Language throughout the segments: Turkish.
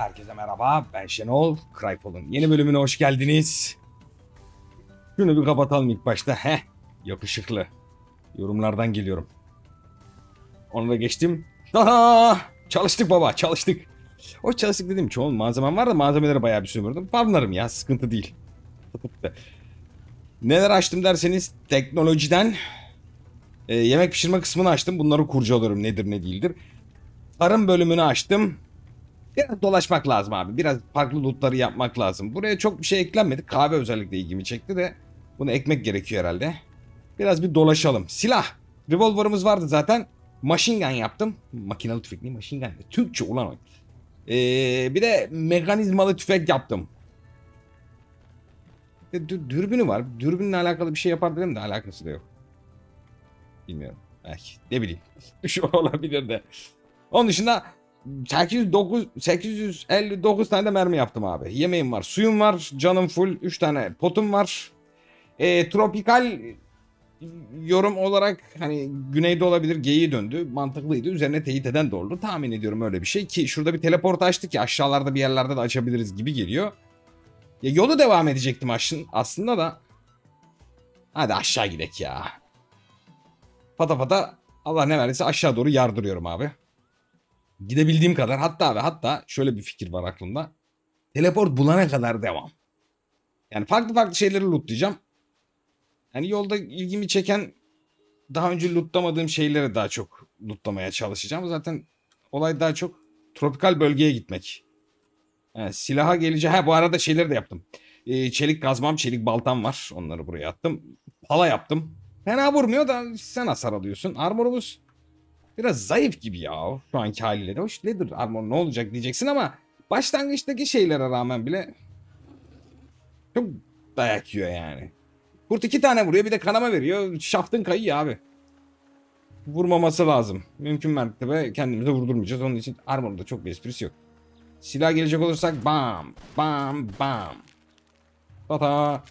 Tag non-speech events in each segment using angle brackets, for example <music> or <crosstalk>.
Herkese merhaba, ben Şenol. Kraypol'un yeni bölümüne hoş geldiniz. Şunu bir kapatalım ilk başta. Heh, yakışıklı. Yorumlardan geliyorum. Onu da geçtim. Daha çalıştık baba, çalıştık. O çalıştık dedim çoğun malzemem var da malzemeleri bayağı bir sömürdüm. Farmlarım ya, sıkıntı değil. <laughs> Neler açtım derseniz teknolojiden e, yemek pişirme kısmını açtım. Bunları kurcalıyorum nedir ne değildir. Tarım bölümünü açtım. Biraz dolaşmak lazım abi. Biraz farklı lootları yapmak lazım. Buraya çok bir şey eklenmedi. Kahve özellikle ilgimi çekti de bunu ekmek gerekiyor herhalde. Biraz bir dolaşalım. Silah. Revolver'ımız vardı zaten. Machine gun yaptım. Makinalı tüfek değil machine gun. Türkçe ulan o. Ee, bir de mekanizmalı tüfek yaptım. Dü- dürbünü var. Dürbünle alakalı bir şey yapar dedim de alakası da yok. Bilmiyorum. Belki. Ne bileyim. <laughs> Şu olabilir de. Onun dışında 809 859 tane de mermi yaptım abi. Yemeğim var, suyum var, canım full, 3 tane potum var. E, tropikal yorum olarak hani güneyde olabilir geyiği döndü. Mantıklıydı. Üzerine teyit eden de. Tahmin ediyorum öyle bir şey ki şurada bir teleport açtık ya aşağılarda bir yerlerde de açabiliriz gibi geliyor. Ya yolu devam edecektim aslında da. Hadi aşağı gidek ya. Pata pata Allah ne verdiyse aşağı doğru yardırıyorum abi. Gidebildiğim kadar hatta ve hatta şöyle bir fikir var aklımda. Teleport bulana kadar devam. Yani farklı farklı şeyleri lootlayacağım. Yani yolda ilgimi çeken daha önce lootlamadığım şeyleri daha çok lootlamaya çalışacağım. Zaten olay daha çok tropikal bölgeye gitmek. Yani silaha geleceği... Ha bu arada şeyleri de yaptım. Ee, çelik kazmam, çelik baltam var. Onları buraya attım. Pala yaptım. Fena vurmuyor da sen hasar alıyorsun. Armorumuz biraz zayıf gibi ya şu anki haliyle. Hoş nedir armor ne olacak diyeceksin ama başlangıçtaki şeylere rağmen bile çok dayak yiyor yani. Kurt iki tane vuruyor bir de kanama veriyor. Şaftın kayıyor abi. Vurmaması lazım. Mümkün mertebe kendimize vurdurmayacağız. Onun için armorda çok bir esprisi yok. Silah gelecek olursak bam bam bam. Tata.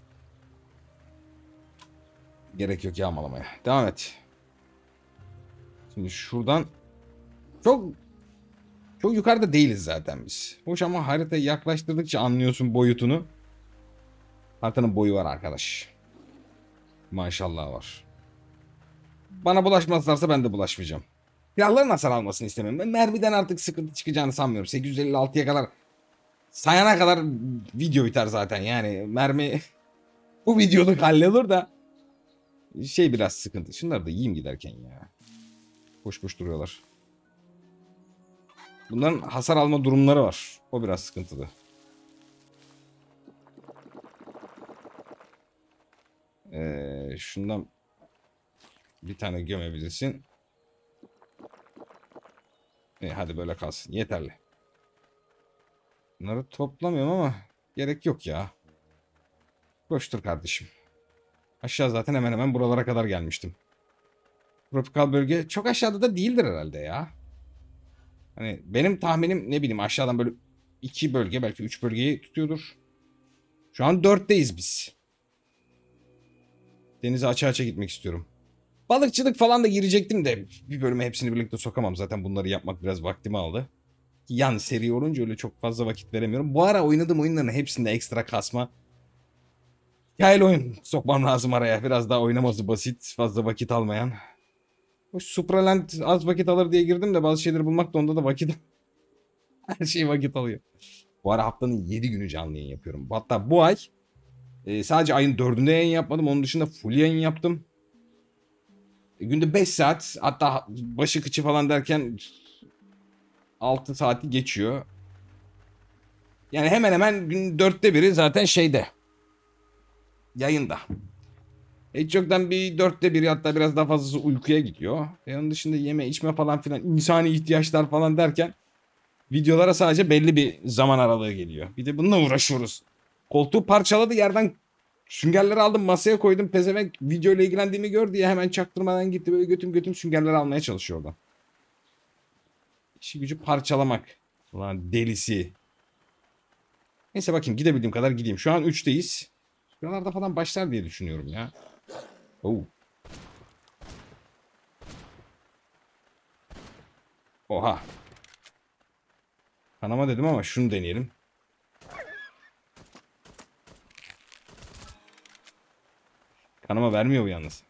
Gerek yok yağmalamaya. Devam et. Şimdi şuradan çok çok yukarıda değiliz zaten biz. Hoş ama haritayı yaklaştırdıkça anlıyorsun boyutunu. Haritanın boyu var arkadaş. Maşallah var. Bana bulaşmazlarsa ben de bulaşmayacağım. Silahların hasar almasını istemiyorum. Ben mermiden artık sıkıntı çıkacağını sanmıyorum. 856'ya kadar sayana kadar video biter zaten. Yani mermi <laughs> bu videoluk hallolur da şey biraz sıkıntı. Şunları da yiyeyim giderken ya. Boş boş duruyorlar. Bunların hasar alma durumları var. O biraz sıkıntılı. Ee, şundan bir tane gömebilirsin. E, hadi böyle kalsın. Yeterli. Bunları toplamıyorum ama gerek yok ya. Koştur kardeşim. Aşağı zaten hemen hemen buralara kadar gelmiştim. Tropikal bölge çok aşağıda da değildir herhalde ya. Hani benim tahminim ne bileyim aşağıdan böyle iki bölge belki üç bölgeyi tutuyordur. Şu an dörtteyiz biz. Denize açı açı gitmek istiyorum. Balıkçılık falan da girecektim de bir bölüme hepsini birlikte sokamam. Zaten bunları yapmak biraz vaktimi aldı. Yan seri olunca öyle çok fazla vakit veremiyorum. Bu ara oynadığım oyunların hepsinde ekstra kasma. Hikayeli oyun sokmam lazım araya. Biraz daha oynaması basit, fazla vakit almayan. O Supraland az vakit alır diye girdim de bazı şeyleri bulmak da onda da vakit <laughs> her şey vakit alıyor. Bu ara haftanın 7 günü canlı yayın yapıyorum. Hatta bu ay e, sadece ayın 4'ünde yayın yapmadım. Onun dışında full yayın yaptım. E, günde 5 saat hatta başı kıçı falan derken 6 saati geçiyor. Yani hemen hemen gün dörtte biri zaten şeyde. Yayında. Hiç yoktan bir dörtte biri hatta biraz daha fazlası uykuya gidiyor. E onun dışında yeme içme falan filan insani ihtiyaçlar falan derken videolara sadece belli bir zaman aralığı geliyor. Bir de bununla uğraşıyoruz. Koltuğu parçaladı yerden süngerleri aldım masaya koydum. Pezevenk video ile ilgilendiğimi gör diye hemen çaktırmadan gitti böyle götüm götüm süngerleri almaya çalışıyor orada. İşi gücü parçalamak. Ulan delisi. Neyse bakayım gidebildiğim kadar gideyim. Şu an 3'teyiz. Buralarda falan başlar diye düşünüyorum ya. Oo. Oha. Kanama dedim ama şunu deneyelim. Kanama vermiyor bu yalnız.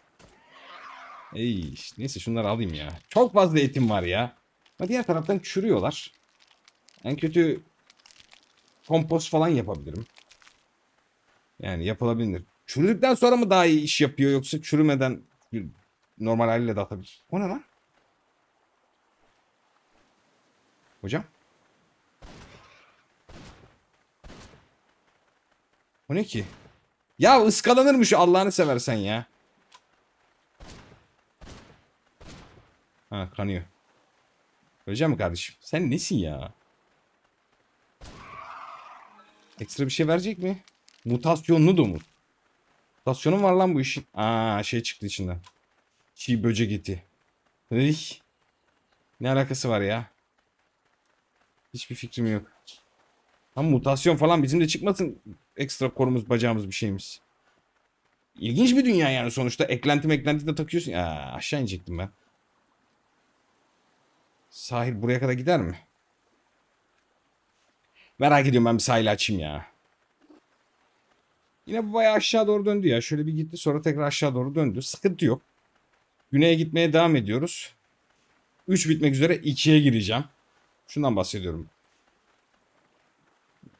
Ey, neyse şunları alayım ya. Çok fazla etim var ya. Ama diğer taraftan çürüyorlar. En kötü kompost falan yapabilirim. Yani yapılabilir. Çürüdükten sonra mı daha iyi iş yapıyor yoksa çürümeden normal haliyle de atabilir. O ne lan? Hocam? O ne ki? Ya ıskalanır mı şu Allah'ını seversen ya? Ha kanıyor. Öleceğim mi kardeşim? Sen nesin ya? Ekstra bir şey verecek mi? Mutasyonlu da mı? Mutasyonum var lan bu işin. Aa şey çıktı içinden. Çiğ böcek eti. Ey. Ne alakası var ya? Hiçbir fikrim yok. Ama mutasyon falan bizim de çıkmasın ekstra korumuz bacağımız bir şeyimiz. İlginç bir dünya yani sonuçta. Eklenti meklenti de takıyorsun. Aa, aşağı inecektim ben. Sahil buraya kadar gider mi? Merak ediyorum ben bir sahil açayım ya. Yine bu bayağı aşağı doğru döndü ya. Şöyle bir gitti sonra tekrar aşağı doğru döndü. Sıkıntı yok. Güneye gitmeye devam ediyoruz. 3 bitmek üzere 2'ye gireceğim. Şundan bahsediyorum.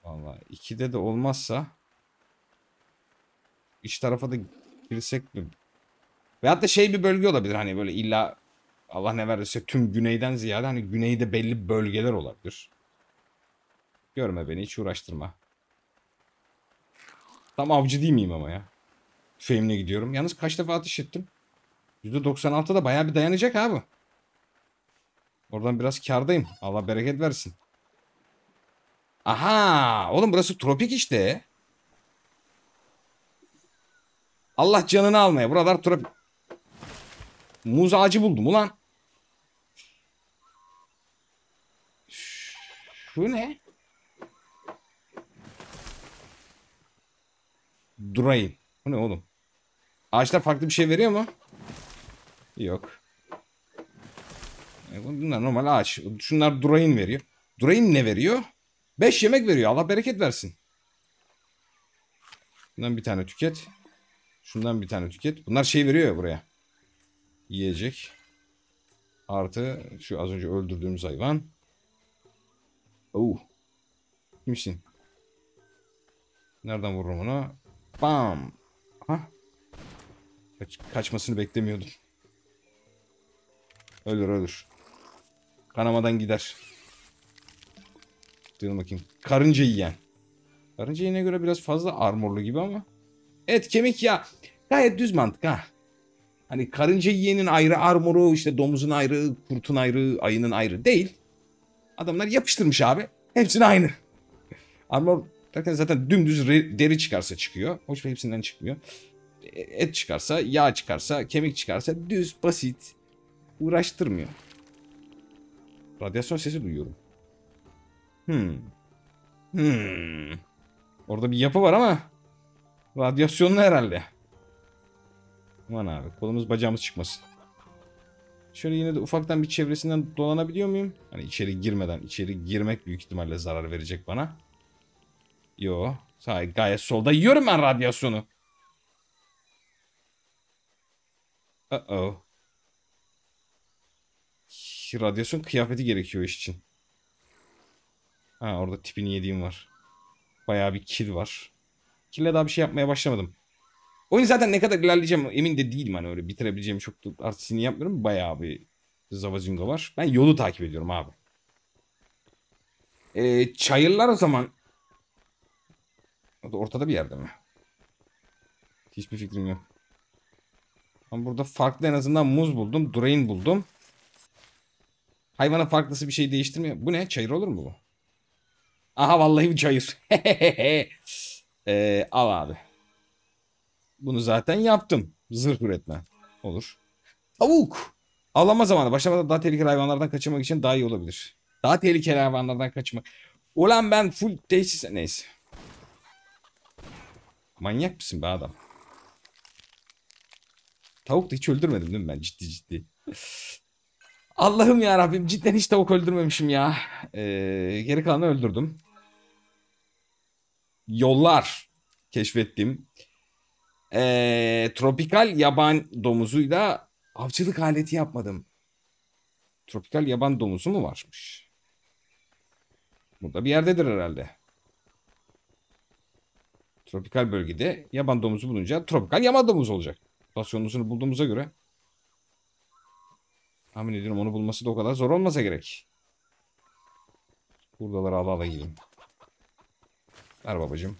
Vallahi 2'de de olmazsa iç tarafa da girsek mi? Veyahut da şey bir bölge olabilir hani böyle illa Allah ne verirse tüm güneyden ziyade hani güneyde belli bölgeler olabilir. Görme beni hiç uğraştırma. Tam avcı değil miyim ama ya? Tüfeğimle gidiyorum. Yalnız kaç defa ateş ettim? %96'da bayağı bir dayanacak abi. Oradan biraz kardayım. Allah bereket versin. Aha! Oğlum burası tropik işte. Allah canını almaya. Buralar tropik. Muz ağacı buldum ulan. Şu ne? Durayın. Bu ne oğlum? Ağaçlar farklı bir şey veriyor mu? Yok. E, bunlar normal ağaç. Şunlar durayın veriyor. Durayın ne veriyor? 5 yemek veriyor. Allah bereket versin. Bundan bir tane tüket. Şundan bir tane tüket. Bunlar şey veriyor ya buraya. Yiyecek. Artı şu az önce öldürdüğümüz hayvan. Oh. Kimsin? Nereden vururum onu? Bam. Ha? Kaç, kaçmasını beklemiyordum. Ölür ölür. Kanamadan gider. Dur bakayım. Karınca yiyen. Karınca yine göre biraz fazla armorlu gibi ama. Et kemik ya. Gayet düz mantık ha. Hani karınca yiyenin ayrı armoru, işte domuzun ayrı, kurtun ayrı, ayının ayrı değil. Adamlar yapıştırmış abi. Hepsini aynı. Armor derken zaten dümdüz deri çıkarsa çıkıyor. Hoş hepsinden çıkmıyor. E, et çıkarsa, yağ çıkarsa, kemik çıkarsa düz, basit. Uğraştırmıyor. Radyasyon sesi duyuyorum. Hmm. Hmm. Orada bir yapı var ama radyasyonlu herhalde. Aman abi kolumuz bacağımız çıkmasın. Şöyle yine de ufaktan bir çevresinden dolanabiliyor muyum? Hani içeri girmeden. içeri girmek büyük ihtimalle zarar verecek bana. Yo. Sağ gayet solda yiyorum ben radyasyonu. Uh oh. Radyasyon kıyafeti gerekiyor iş için. Ha orada tipini yediğim var. Bayağı bir kill var. Kill'le daha bir şey yapmaya başlamadım. Oyun zaten ne kadar ilerleyeceğim emin de değilim hani öyle bitirebileceğim çok da artistini yapmıyorum. Bayağı bir zavazingo var. Ben yolu takip ediyorum abi. Ee, çayırlar o zaman o da ortada bir yerde mi? Hiçbir fikrim yok. Ama burada farklı en azından muz buldum. Drain buldum. Hayvana farklısı bir şey değiştirmiyor. Bu ne? Çayır olur mu bu? Aha vallahi bir çayır. <laughs> ee, al abi. Bunu zaten yaptım. Zırh üretme. Olur. Tavuk. Avlanma zamanı. Başlamadan daha tehlikeli hayvanlardan kaçınmak için daha iyi olabilir. Daha tehlikeli hayvanlardan kaçmak. Ulan ben full tesis... Neyse. Manyak mısın be adam? Tavuk da hiç öldürmedim değil mi ben ciddi ciddi? Allah'ım ya Rabbim cidden hiç tavuk öldürmemişim ya. Ee, geri kalanı öldürdüm. Yollar keşfettim. Ee, tropikal yaban domuzuyla avcılık aleti yapmadım. Tropikal yaban domuzu mu varmış? Burada bir yerdedir herhalde. Tropikal bölgede yaban domuzu bulunca tropikal yaban domuzu olacak. Mutasyonlusunu bulduğumuza göre tahmin ediyorum onu bulması da o kadar zor olmasa gerek. Buradaları ala ala gideyim. Ver babacığım.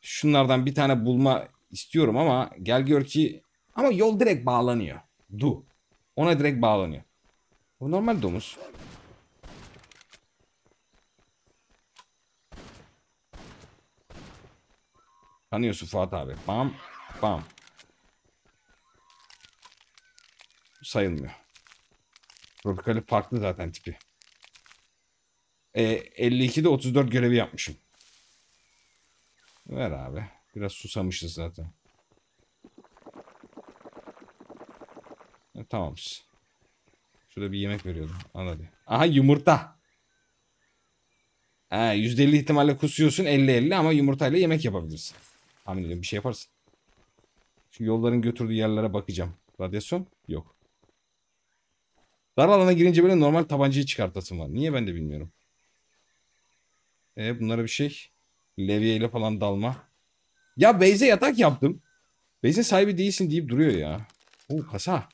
Şunlardan bir tane bulma istiyorum ama gel gör ki ama yol direkt bağlanıyor. Du. Ona direkt bağlanıyor. Bu normal domuz. Tanıyorsun Fuat abi. Bam bam. Sayılmıyor. Tropikali farklı zaten tipi. E, 52'de 34 görevi yapmışım. Ver abi. Biraz susamışız zaten. E, tamamız. Şurada bir yemek veriyordum. Anladım. Aha yumurta. Ha, %50 ihtimalle kusuyorsun 50-50 ama yumurtayla yemek yapabilirsin. Tahmin ediyorum bir şey yaparsın. Şu yolların götürdüğü yerlere bakacağım. Radyasyon yok. Dar alana girince böyle normal tabancayı çıkartasın var. Niye ben de bilmiyorum. E bunlara bir şey. Levye ile falan dalma. Ya Beyze yatak yaptım. Beyze sahibi değilsin deyip duruyor ya. Oo kasa.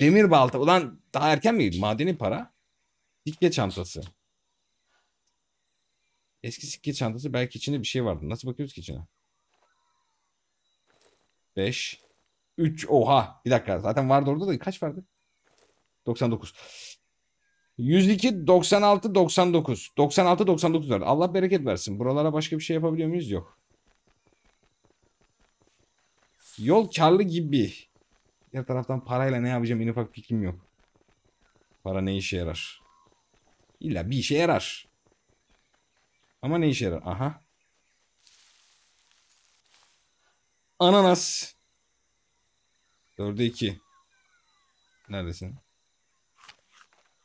Demir balta. Ulan daha erken miydi? Madeni para. Sikke çantası. Eski sikke çantası belki içinde bir şey vardı. Nasıl bakıyoruz ki içine? 5 3 oha bir dakika zaten vardı orada da kaç vardı? 99 102 96 99 96 99 vardı. Allah bereket versin. Buralara başka bir şey yapabiliyor muyuz? Yok. Yol karlı gibi. Diğer taraftan parayla ne yapacağım en ufak fikrim yok. Para ne işe yarar? İlla bir işe yarar. Ama ne işe yarar? Aha. Ananas. Dörde iki. Neredesin?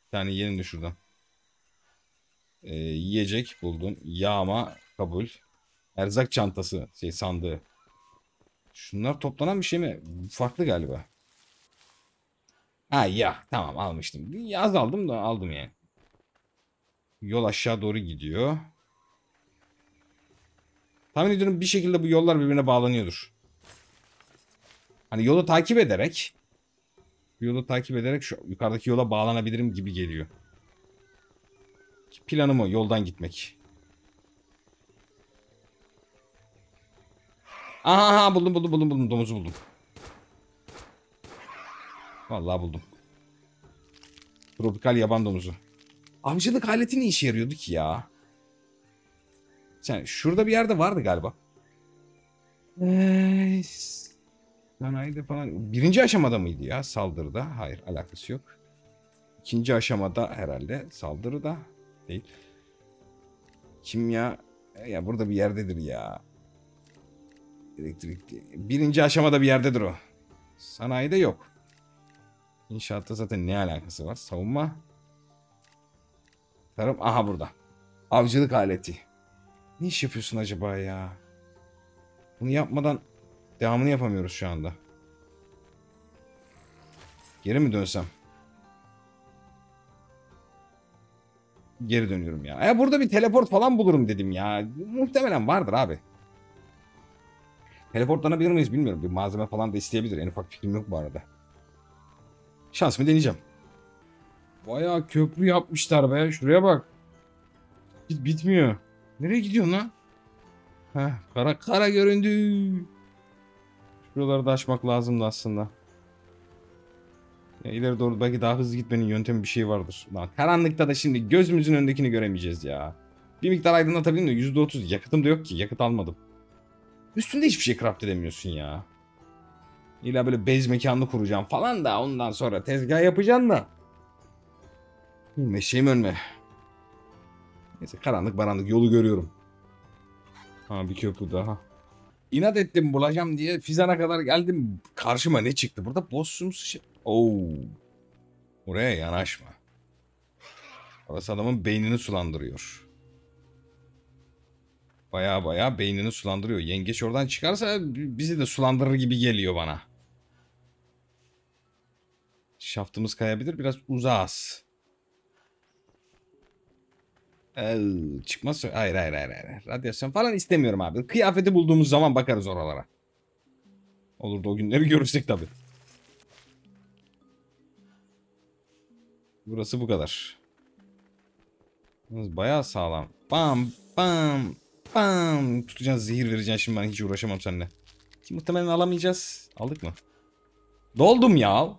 Bir tane yenin de şuradan. Ee, yiyecek buldun. Yağma kabul. Erzak çantası şey sandığı. Şunlar toplanan bir şey mi? Farklı galiba. Ha ya tamam almıştım. Yaz aldım da aldım yani. Yol aşağı doğru gidiyor. Tahmin ediyorum bir şekilde bu yollar birbirine bağlanıyordur. Hani yolu takip ederek yolu takip ederek şu yukarıdaki yola bağlanabilirim gibi geliyor. Planım o yoldan gitmek. Aha, buldum buldum buldum buldum domuzu buldum. Vallahi buldum. Tropikal yaban domuzu. Avcılık aleti ne işe yarıyordu ki ya? Sen şurada bir yerde vardı galiba. Eee Sanayide falan. Birinci aşamada mıydı ya saldırıda? Hayır alakası yok. İkinci aşamada herhalde saldırıda değil. Kimya e, ya burada bir yerdedir ya. Elektrik birinci aşamada bir yerdedir o. Sanayide yok. İnşaatta zaten ne alakası var? Savunma. Tarım aha burada. Avcılık aleti. Ne iş yapıyorsun acaba ya? Bunu yapmadan Devamını yapamıyoruz şu anda. Geri mi dönsem? Geri dönüyorum ya. Ya burada bir teleport falan bulurum dedim ya. Muhtemelen vardır abi. Teleportlanabilir miyiz bilmiyorum. Bir malzeme falan da isteyebilir. En ufak fikrim yok bu arada. Şansımı deneyeceğim. Bayağı köprü yapmışlar be. Şuraya bak. Bit bitmiyor. Nereye gidiyorsun lan? Heh, kara kara göründü. Şuraları da açmak lazımdı aslında. Ya ileri doğru belki daha hızlı gitmenin yöntemi bir şey vardır. Lan karanlıkta da şimdi gözümüzün önündekini göremeyeceğiz ya. Bir miktar aydınlatabildim de %30 yakıtım da yok ki. Yakıt almadım. Üstünde hiçbir şey craft edemiyorsun ya. İlla böyle bez mekanını kuracağım falan da ondan sonra tezgah yapacaksın da. Meşeğim ölme. Neyse karanlık baranlık yolu görüyorum. Ha bir köprü daha. İnat ettim bulacağım diye Fizan'a kadar geldim. Karşıma ne çıktı? Burada bossumsu şey. Oo. Oraya yanaşma. Orası adamın beynini sulandırıyor. Baya baya beynini sulandırıyor. Yengeç oradan çıkarsa bizi de sulandırır gibi geliyor bana. Şaftımız kayabilir. Biraz uzağız. Ee. Hayır hayır hayır. hayır. Radyasyon falan istemiyorum abi. Kıyafeti bulduğumuz zaman bakarız oralara. Olur da o günleri <laughs> görürsek tabii. Burası bu kadar. Bayağı sağlam. Bam bam bam. Tutacaksın zehir vereceksin şimdi ben hiç uğraşamam seninle. Ki muhtemelen alamayacağız. Aldık mı? Doldum ya.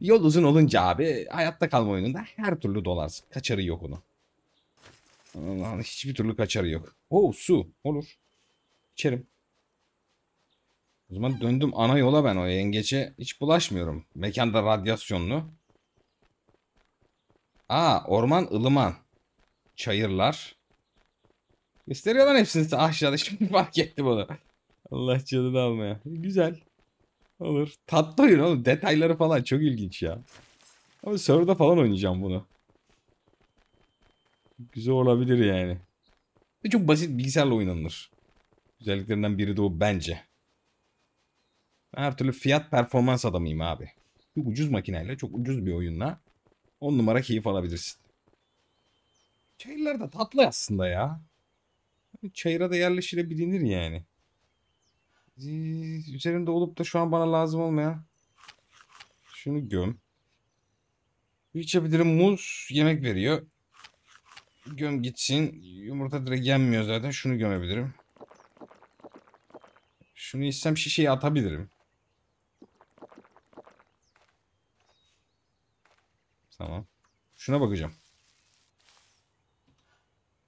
Yol uzun olunca abi hayatta kalma oyununda her türlü dolarsın. Kaçarı yok onu. Allah'ın hiçbir türlü kaçarı yok. Oo su olur. İçerim. O zaman döndüm ana yola ben o yengeçe hiç bulaşmıyorum. Mekanda radyasyonlu. Aa orman ılıman. Çayırlar. Gösteriyor lan hepsini aşağıda şimdi fark ettim onu. Allah canını almaya. Güzel. Olur. Tatlı oyun oğlum. Detayları falan çok ilginç ya. Ama serverda falan oynayacağım bunu. Güzel olabilir yani. Ve çok basit bilgisayarla oynanılır. Güzelliklerinden biri de o bence. Ben her türlü fiyat performans adamıyım abi. Bir ucuz makineyle çok ucuz bir oyunla 10 numara keyif alabilirsin. Çayırlar da tatlı aslında ya. Çayıra da yerleşilebilir yani. Ee, Üzerimde olup da şu an bana lazım olmayan. Şunu göm. İçebilirim muz yemek veriyor. Göm gitsin. Yumurta direkt yenmiyor zaten. Şunu gömebilirim. Şunu istem şişeye atabilirim. Tamam. Şuna bakacağım.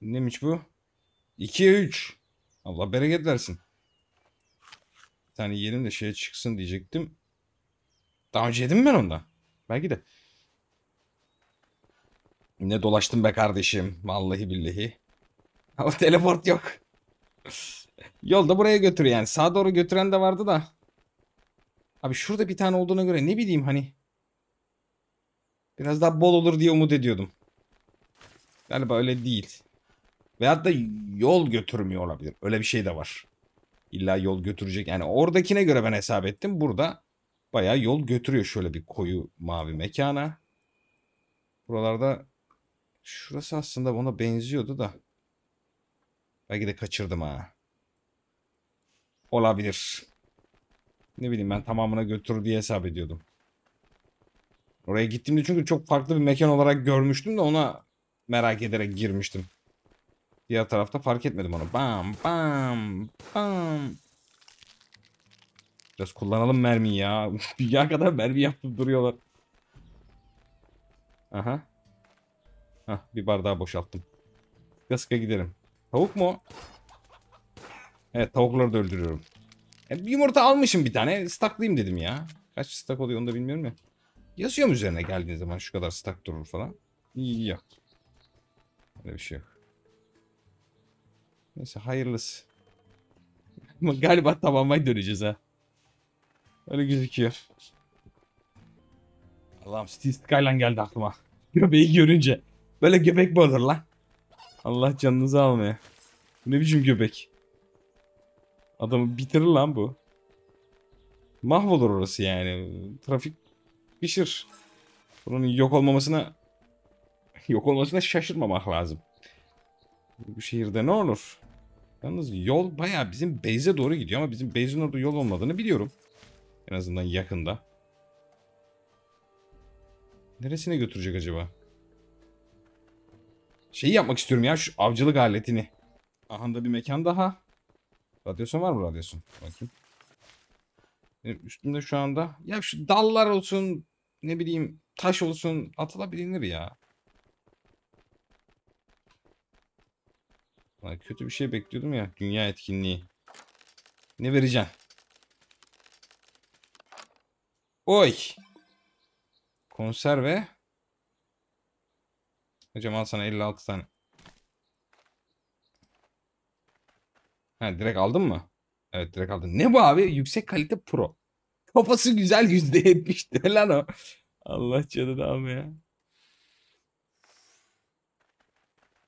Neymiş bu? 2'ye 3. Allah bereket versin. Bir tane yiyelim de şeye çıksın diyecektim. Daha önce yedim ben ondan? Belki de. Ne dolaştım be kardeşim. Vallahi billahi. <laughs> Ama teleport yok. <laughs> Yolda buraya götür yani. Sağa doğru götüren de vardı da. Abi şurada bir tane olduğuna göre ne bileyim hani. Biraz daha bol olur diye umut ediyordum. Galiba öyle değil. Veyahut da yol götürmüyor olabilir. Öyle bir şey de var. İlla yol götürecek. Yani oradakine göre ben hesap ettim. Burada bayağı yol götürüyor şöyle bir koyu mavi mekana. Buralarda şurası aslında buna benziyordu da. Belki de kaçırdım ha. Olabilir. Ne bileyim ben tamamına götürür diye hesap ediyordum. Oraya gittiğimde çünkü çok farklı bir mekan olarak görmüştüm de ona merak ederek girmiştim. Diğer tarafta fark etmedim onu. Bam bam bam. Biraz kullanalım mermiyi ya. <laughs> Dünya kadar mermi yapıp duruyorlar. Aha. Hah bir bardağı boşalttım. Sıka giderim. Tavuk mu? Evet tavukları da öldürüyorum. E, bir yumurta almışım bir tane. Staklayayım dedim ya. Kaç stak oluyor onu da bilmiyorum ya. Yazıyor mu üzerine geldiğin zaman şu kadar stak durur falan? Yok. Öyle bir şey yok. Neyse hayırlısı. <laughs> Galiba tamamay döneceğiz ha. Öyle gözüküyor. Allah'ım Steve Skyline geldi aklıma. <laughs> Göbeği görünce. Böyle göbek mi olur lan? Allah canınızı almaya. Bu ne biçim göbek? Adamı bitirir lan bu. Mahvolur orası yani. Trafik pişir. Bunun yok olmamasına yok olmasına şaşırmamak lazım. Bu şehirde ne olur? Yalnız yol baya bizim base'e doğru gidiyor ama bizim base'in orada yol olmadığını biliyorum. En azından yakında. Neresine götürecek acaba? Şeyi yapmak istiyorum ya şu avcılık aletini. Aha da bir mekan daha. Radyasyon var mı radyasyon? Bakayım. Benim üstümde şu anda. Ya şu dallar olsun ne bileyim taş olsun atılabilir ya. Lan kötü bir şey bekliyordum ya. Dünya etkinliği. Ne vereceğim? Oy. Konserve. Hocam al sana 56 tane. Ha direkt aldın mı? Evet direkt aldın. Ne bu abi? Yüksek kalite pro. Kafası güzel %70 lan o. Allah canını alma ya.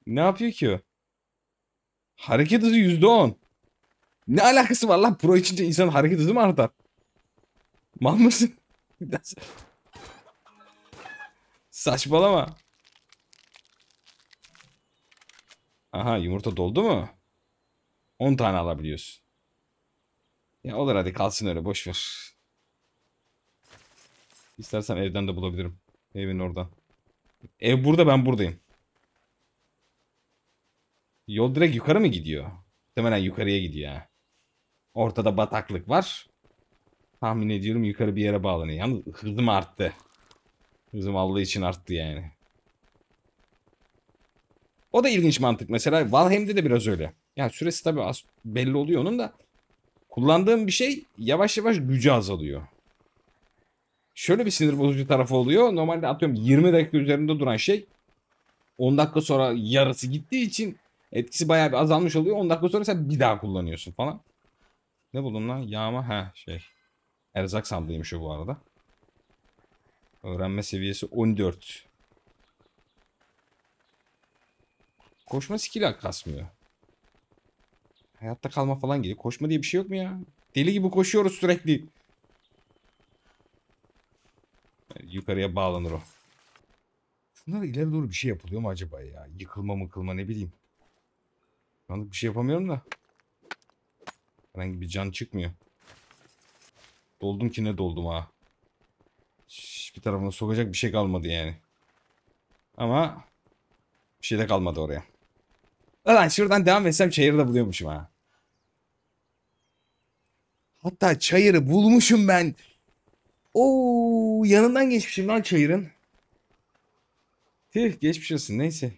Ne yapıyor ki o? Hareket hızı %10. Ne alakası var lan? Pro içince insanın hareket hızı mı artar? Mal mısın? <laughs> Saçmalama. Aha yumurta doldu mu? 10 tane alabiliyorsun. Ya olur hadi kalsın öyle boş ver. İstersen evden de bulabilirim. Evin oradan. Ev burada ben buradayım. Yol direkt yukarı mı gidiyor? Muhtemelen yukarıya gidiyor ha. Ortada bataklık var. Tahmin ediyorum yukarı bir yere bağlanıyor. Yalnız hızım arttı. Hızım Allah için arttı yani. O da ilginç mantık. Mesela Valheim'de de biraz öyle. Yani süresi tabii az belli oluyor onun da. Kullandığım bir şey yavaş yavaş gücü azalıyor. Şöyle bir sinir bozucu tarafı oluyor. Normalde atıyorum 20 dakika üzerinde duran şey 10 dakika sonra yarısı gittiği için etkisi bayağı bir azalmış oluyor. 10 dakika sonra sen bir daha kullanıyorsun falan. Ne buldun lan? Yağma. ha şey. Erzak sandığıymış o bu arada. Öğrenme seviyesi 14. Koşma skill kasmıyor. Hayatta kalma falan gibi. Koşma diye bir şey yok mu ya? Deli gibi koşuyoruz sürekli. Yukarıya bağlanır o. Şunlara ileri doğru bir şey yapılıyor mu acaba ya? Yıkılma mıkılma ne bileyim. Şu anlık bir şey yapamıyorum da. Herhangi bir can çıkmıyor. Doldum ki ne doldum ha. Hiçbir tarafına sokacak bir şey kalmadı yani. Ama bir şey de kalmadı oraya. Lan şuradan devam etsem çayırı da buluyormuşum ha. Hatta çayırı bulmuşum ben. Oo yanından geçmişim lan çayırın. Tüh geçmiş olsun neyse.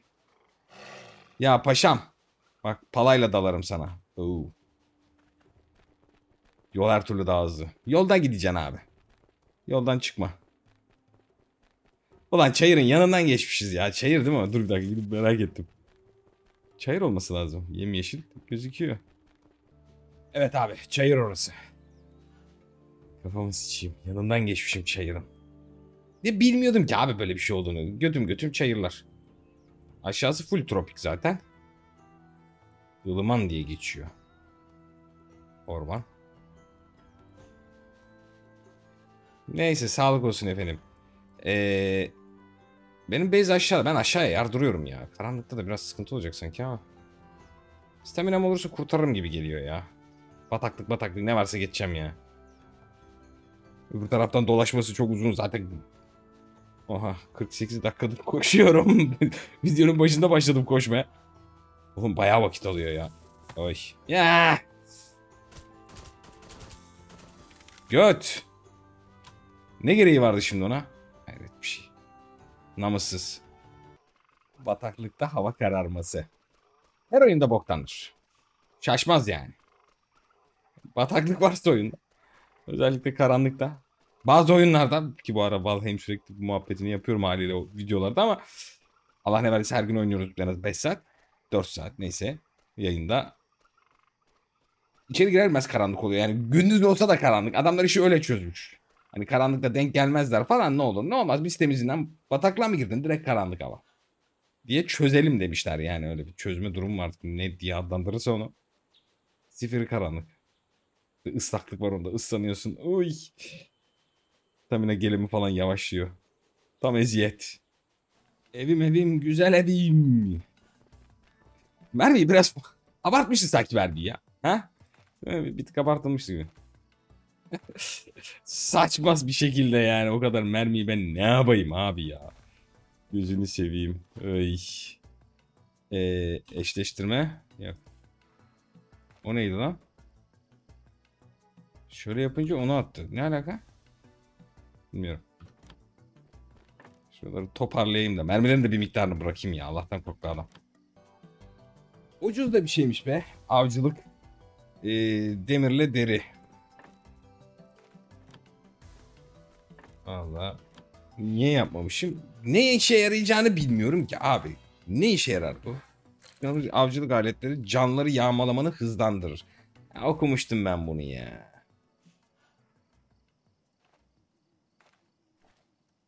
Ya paşam. Bak palayla dalarım sana. Oo. Yol her türlü daha hızlı. Yoldan gideceksin abi. Yoldan çıkma. Ulan çayırın yanından geçmişiz ya. Çayır değil mi? Dur bir dakika gidip merak ettim. Çayır olması lazım. Yem yeşil gözüküyor. Evet abi çayır orası. Kafamı sıçayım. Yanından geçmişim çayırın. Ne bilmiyordum ki abi böyle bir şey olduğunu. Götüm götüm çayırlar. Aşağısı full tropik zaten. Yılıman diye geçiyor. Orman. Neyse sağlık olsun efendim. Ee, benim base aşağı. Ben aşağıya yardırıyorum ya. Karanlıkta da biraz sıkıntı olacak sanki ama. Staminam olursa kurtarırım gibi geliyor ya. Bataklık bataklık ne varsa geçeceğim ya. Öbür taraftan dolaşması çok uzun zaten. Oha 48 dakikadır <laughs> koşuyorum. <laughs> Videonun başında başladım koşmaya. Oğlum bayağı vakit alıyor ya. Oy. Ya. Göt. Ne gereği vardı şimdi ona? Namussuz. Bataklıkta hava kararması. Her oyunda boktandır. Şaşmaz yani. Bataklık varsa oyunda. Özellikle karanlıkta. Bazı oyunlarda ki bu ara Valheim sürekli bu muhabbetini yapıyorum haliyle o videolarda ama Allah ne verdiyse her gün oynuyoruz en az 5 saat. 4 saat neyse yayında. İçeri girer girmez karanlık oluyor. Yani gündüz olsa da karanlık. Adamlar işi öyle çözmüş. Hani karanlıkta denk gelmezler falan ne olur ne olmaz. Biz temizinden bataklığa mı girdin direkt karanlık hava. Diye çözelim demişler yani öyle bir çözme durum var. Ne diye adlandırırsa onu. Sifiri karanlık. Bir ıslaklık var onda ıslanıyorsun. Uy. Tamine gelimi falan yavaşlıyor. Tam eziyet. Evim evim güzel evim. Merve'yi biraz <laughs> abartmışız sanki Merve'yi ya. Ha? Bir tık abartılmış gibi. Saçmaz bir şekilde yani o kadar mermiyi ben ne yapayım abi ya. Gözünü seveyim. Ay. Ee, eşleştirme. Yok. O neydi lan? Şöyle yapınca onu attı. Ne alaka? Bilmiyorum. Şuraları toparlayayım da. Mermilerin de bir miktarını bırakayım ya. Allah'tan korktu adam. Ucuz da bir şeymiş be. Avcılık. Ee, demirle deri. Allah. Niye yapmamışım? Ne işe yarayacağını bilmiyorum ki abi. Ne işe yarar bu? Avcılık aletleri canları yağmalamanı hızlandırır. Ya, okumuştum ben bunu ya.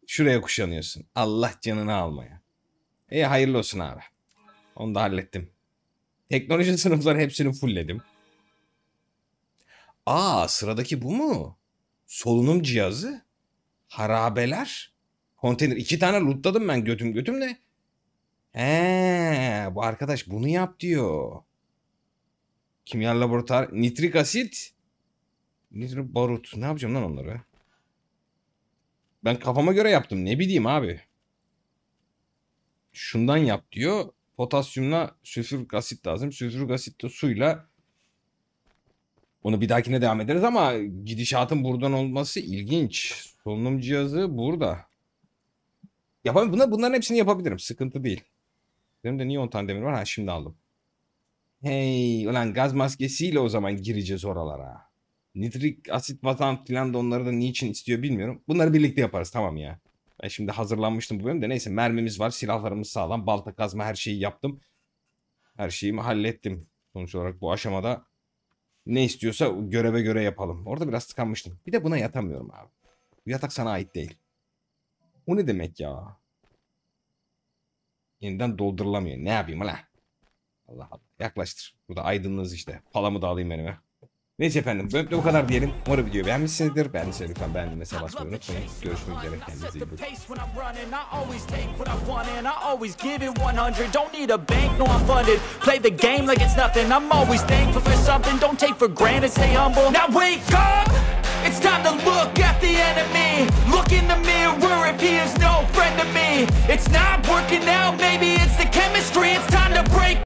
Şuraya kuşanıyorsun. Allah canını almaya. İyi hayırlı olsun abi. Onu da hallettim. Teknoloji <laughs> sınıfları hepsini fullledim. Aa sıradaki bu mu? Solunum cihazı. Harabeler. Konteyner. iki tane lootladım ben götüm götüm de. He, bu arkadaş bunu yap diyor. Kimya laboratuvar. Nitrik asit. Nitrik barut. Ne yapacağım lan onları? Ben kafama göre yaptım. Ne bileyim abi. Şundan yap diyor. Potasyumla sülfürik asit lazım. Sülfürik asit de suyla onu bir dahakine devam ederiz ama gidişatın buradan olması ilginç. Solunum cihazı burada. Yapamam. Bunlar, bunların hepsini yapabilirim. Sıkıntı değil. Benim de niye 10 tane demir var? Ha şimdi aldım. Hey ulan gaz maskesiyle o zaman gireceğiz oralara. Nitrik asit vatan filan da onları da niçin istiyor bilmiyorum. Bunları birlikte yaparız tamam ya. Ben şimdi hazırlanmıştım bu bölümde. Neyse mermimiz var. Silahlarımız sağlam. Balta kazma her şeyi yaptım. Her şeyimi hallettim. Sonuç olarak bu aşamada ne istiyorsa göreve göre yapalım. Orada biraz tıkanmıştım. Bir de buna yatamıyorum abi. Bu yatak sana ait değil. O ne demek ya? Yeniden doldurulamıyor. Ne yapayım la? Allah Allah. Yaklaştır. Burada aydınlığız işte. Palamı da alayım benime. Neyse efendim. Böyle de bu kadar diyelim. Umarım videoyu beğenmişsinizdir. Beğendiyseniz lütfen beğendiğime basmayı unutmayın. Görüşmek üzere. Kendinize iyi bakın. I'm always take what I want and I always give it 100. Don't need a bank, no I'm funded. Play the game like it's nothing. I'm always thankful for something. Don't take for granted, stay humble. Now wake up! It's time to look at the enemy. Look in the mirror if he is no friend to me. It's not working out, maybe it's the chemistry. It's time to break.